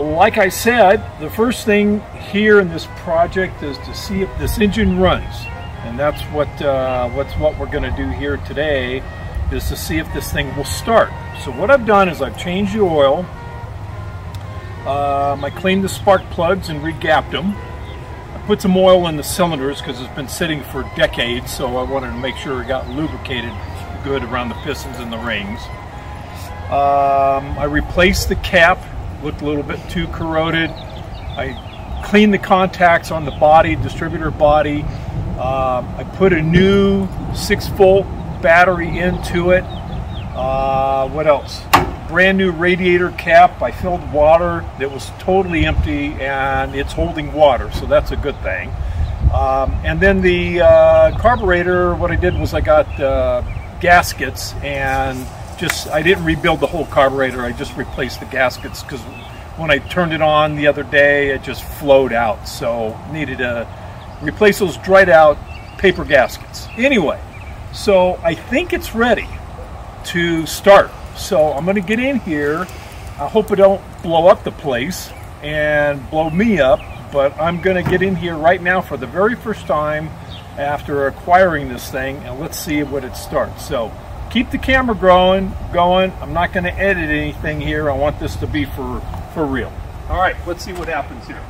like I said, the first thing here in this project is to see if this engine runs. And that's what, uh, what's what we're gonna do here today, is to see if this thing will start. So what I've done is I've changed the oil, um, I cleaned the spark plugs and regapped them. I put some oil in the cylinders because it's been sitting for decades, so I wanted to make sure it got lubricated good around the pistons and the rings. Um, I replaced the cap, looked a little bit too corroded. I cleaned the contacts on the body, distributor body. Um, I put a new 6 volt battery into it. Uh, what else? brand new radiator cap. I filled water that was totally empty and it's holding water, so that's a good thing. Um, and then the uh, carburetor, what I did was I got uh, gaskets and just, I didn't rebuild the whole carburetor, I just replaced the gaskets because when I turned it on the other day, it just flowed out. So needed to replace those dried out paper gaskets. Anyway, so I think it's ready to start. So I'm going to get in here. I hope it don't blow up the place and blow me up, but I'm going to get in here right now for the very first time after acquiring this thing and let's see what it starts. So keep the camera growing, going. I'm not going to edit anything here. I want this to be for, for real. All right, let's see what happens here.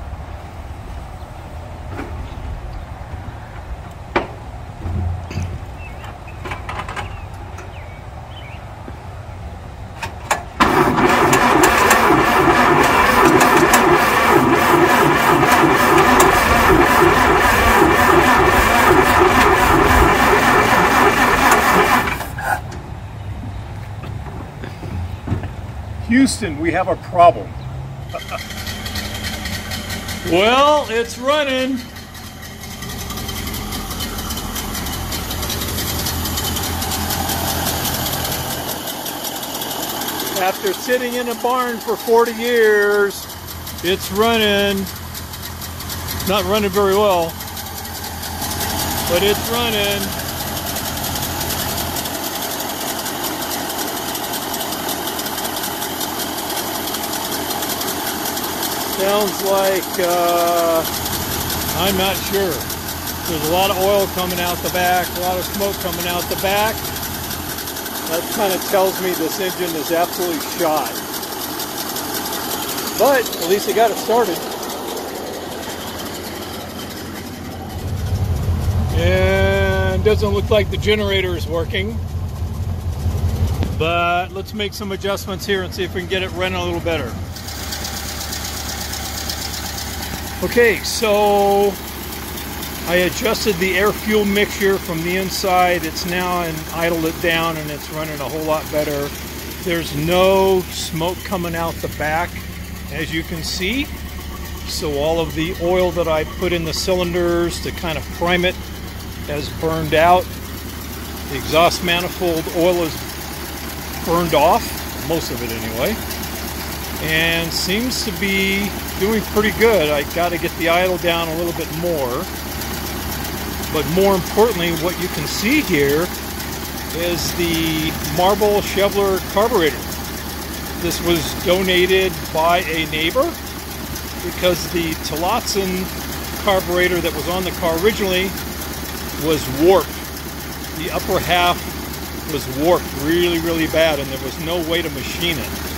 Houston, we have a problem. well, it's running. After sitting in a barn for 40 years, it's running. Not running very well, but it's running. Sounds like, uh, I'm not sure. There's a lot of oil coming out the back, a lot of smoke coming out the back. That kind of tells me this engine is absolutely shot. But at least it got it started. And doesn't look like the generator is working. But let's make some adjustments here and see if we can get it running a little better. Okay, so I adjusted the air fuel mixture from the inside. It's now and idled it down and it's running a whole lot better. There's no smoke coming out the back as you can see. So all of the oil that I put in the cylinders to kind of prime it has burned out. The exhaust manifold oil is burned off, most of it anyway, and seems to be doing pretty good. I got to get the idle down a little bit more. But more importantly, what you can see here is the Marvel Schebler carburetor. This was donated by a neighbor because the Tillotson carburetor that was on the car originally was warped. The upper half was warped really, really bad and there was no way to machine it.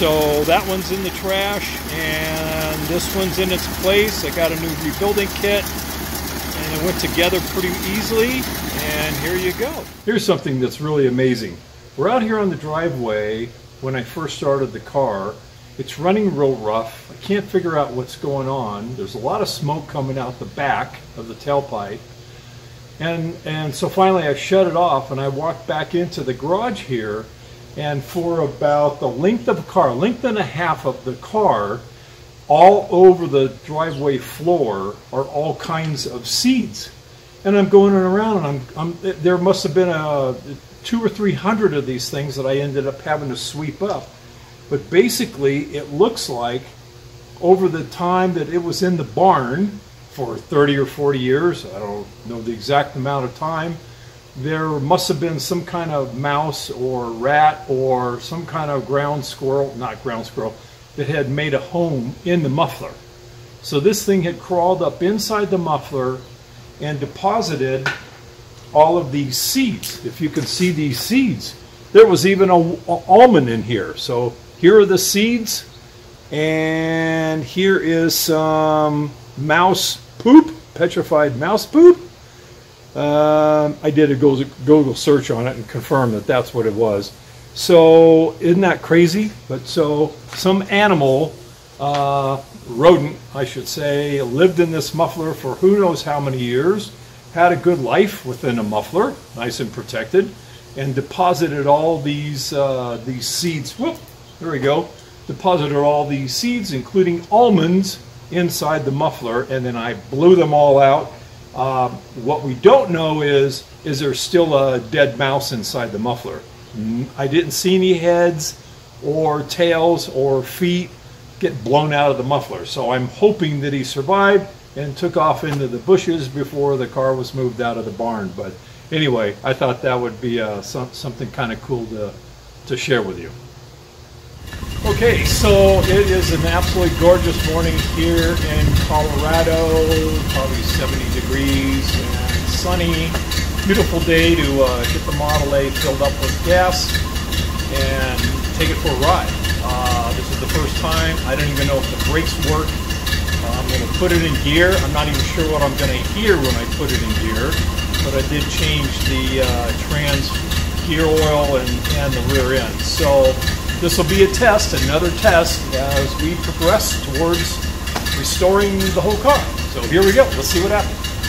So that one's in the trash and this one's in its place. I got a new rebuilding kit and it went together pretty easily and here you go. Here's something that's really amazing. We're out here on the driveway when I first started the car. It's running real rough. I can't figure out what's going on. There's a lot of smoke coming out the back of the tailpipe. And, and so finally I shut it off and I walked back into the garage here and for about the length of a car, length and a half of the car, all over the driveway floor are all kinds of seeds. And I'm going around and I'm, I'm there must have been a two or three hundred of these things that I ended up having to sweep up. But basically it looks like over the time that it was in the barn for 30 or 40 years, I don't know the exact amount of time, there must have been some kind of mouse or rat or some kind of ground squirrel, not ground squirrel, that had made a home in the muffler. So this thing had crawled up inside the muffler and deposited all of these seeds. If you can see these seeds, there was even a, a almond in here. So here are the seeds, and here is some mouse poop, petrified mouse poop. Um, I did a Google search on it and confirmed that that's what it was. So isn't that crazy? But so some animal, uh, rodent, I should say, lived in this muffler for who knows how many years, had a good life within a muffler, nice and protected, and deposited all these uh, these seeds. Whoop, there we go. Deposited all these seeds, including almonds, inside the muffler, and then I blew them all out. Uh, what we don't know is is there still a dead mouse inside the muffler? I didn't see any heads or tails or feet get blown out of the muffler. So I'm hoping that he survived and took off into the bushes before the car was moved out of the barn. But anyway, I thought that would be uh, some, something kind of cool to, to share with you. Okay, so it is an absolutely gorgeous morning here in Colorado, probably 70 degrees and sunny beautiful day to uh, get the Model A filled up with gas and take it for a ride. Uh, this is the first time. I don't even know if the brakes work. Uh, I'm going to put it in gear. I'm not even sure what I'm going to hear when I put it in gear, but I did change the uh, trans gear oil and, and the rear end. So this will be a test, another test, as we progress towards restoring the whole car. So here we go. Let's see what happens.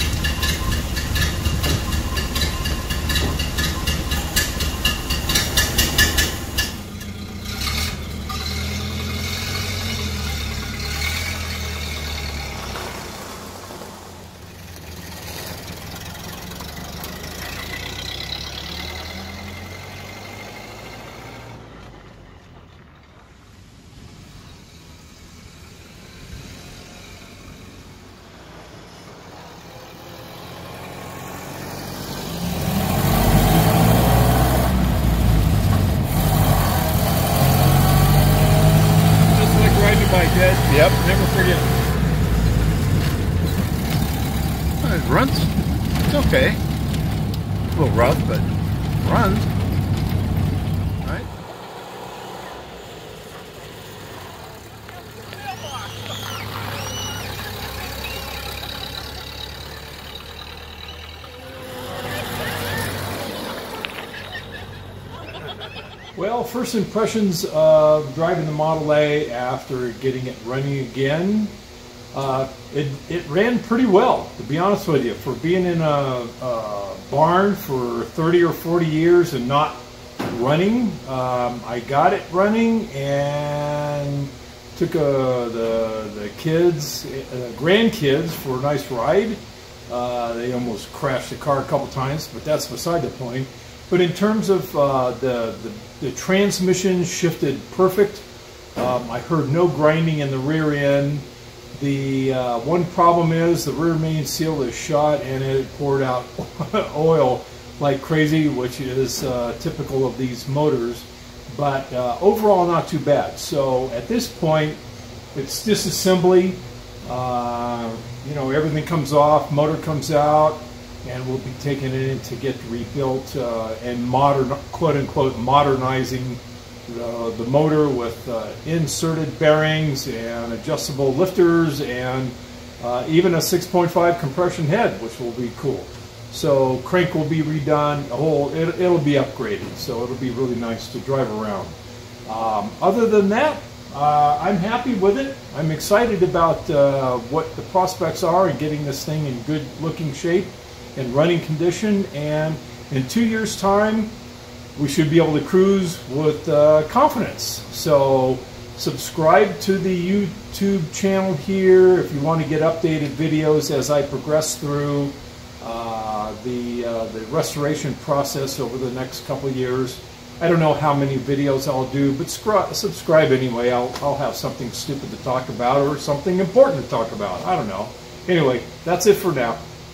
Yep, never forget. It runs. It's okay. A little rough, but runs. Right? Well, first impressions of driving the Model A after getting it running again. Uh, it, it ran pretty well, to be honest with you. For being in a, a barn for 30 or 40 years and not running, um, I got it running and took uh, the, the kids, uh, grandkids for a nice ride. Uh, they almost crashed the car a couple times, but that's beside the point. But in terms of uh, the, the, the, transmission shifted perfect. Um, I heard no grinding in the rear end. The uh, one problem is the rear main seal is shot and it poured out oil like crazy, which is uh, typical of these motors. But uh, overall, not too bad. So at this point, it's disassembly. Uh, you know, everything comes off, motor comes out, and we'll be taking it in to get rebuilt uh, and modern, quote unquote, modernizing the, the motor with uh, inserted bearings and adjustable lifters and uh, even a 6.5 compression head, which will be cool. So crank will be redone, a whole it, will be upgraded, so it'll be really nice to drive around. Um, other than that, uh, I'm happy with it. I'm excited about uh, what the prospects are and getting this thing in good looking shape in running condition and in two years time we should be able to cruise with uh, confidence. So subscribe to the youtube channel here if you want to get updated videos as i progress through uh, the, uh, the restoration process over the next couple years. I don't know how many videos i'll do but subscribe anyway. I'll, I'll have something stupid to talk about or something important to talk about. I don't know. Anyway that's it for now